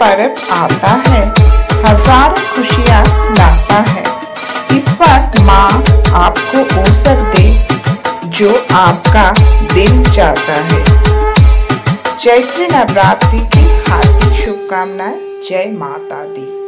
पर्व आता है। हज़ार खुशियाँ लाता है। इस पर माँ आपको वो दे, जो आपका दिल चाहता है। चैत्र नवरात्रि की हार्दिक शुभकामनाएँ। जय माता दी।